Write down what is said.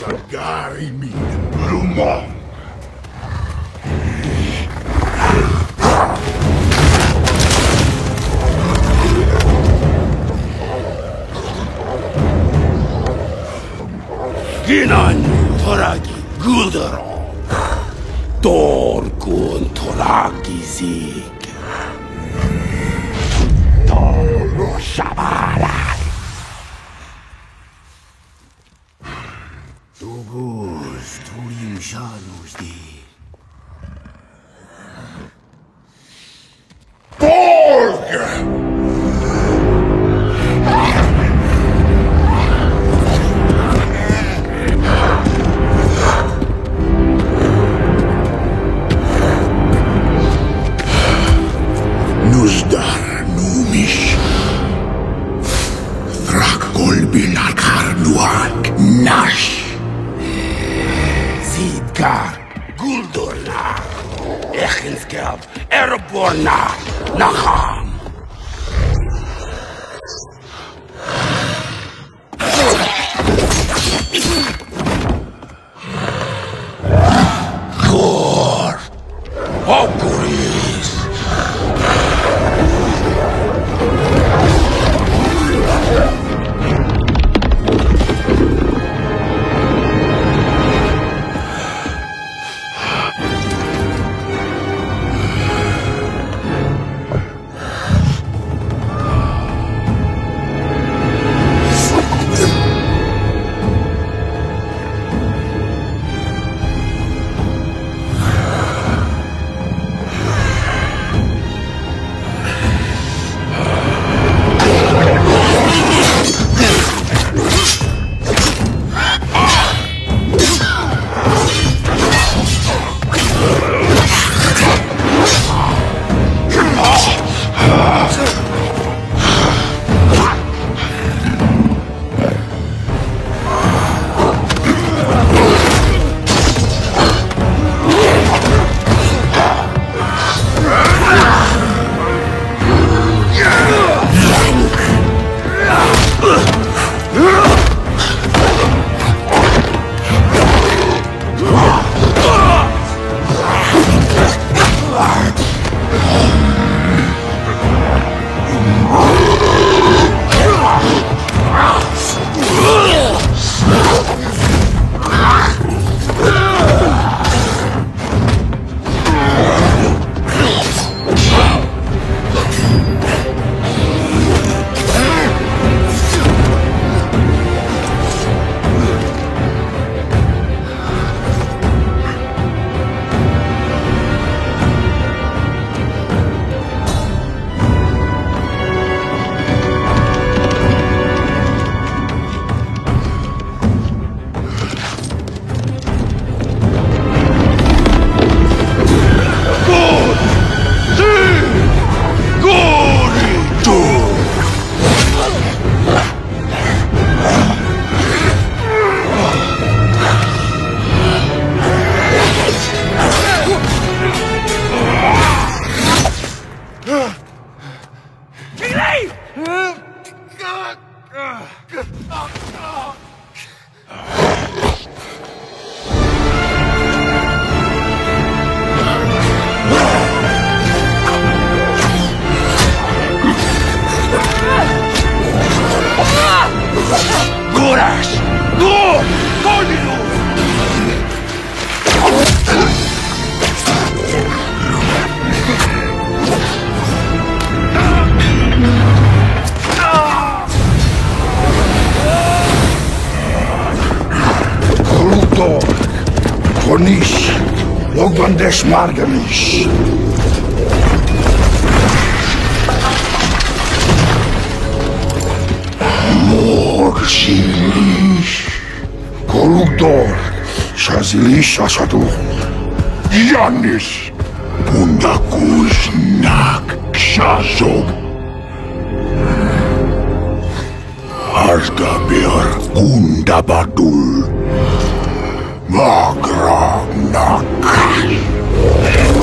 Jagar em mim, Brumon! Ginan, Toragi, Guderon! Torgun, Toragi, Zeke! Toro, Shabarak! insanımız değil. Borg! Nuzdar Sakaar, Guldurna, Echenskeld, Ereborna, Naha. Nargamish. Morgilish. Korugdor. Shazilish Asador. Yannis. Bundakuznak Shazog. Ardaber Gundabadul. Magra Nakash. Oh, my God.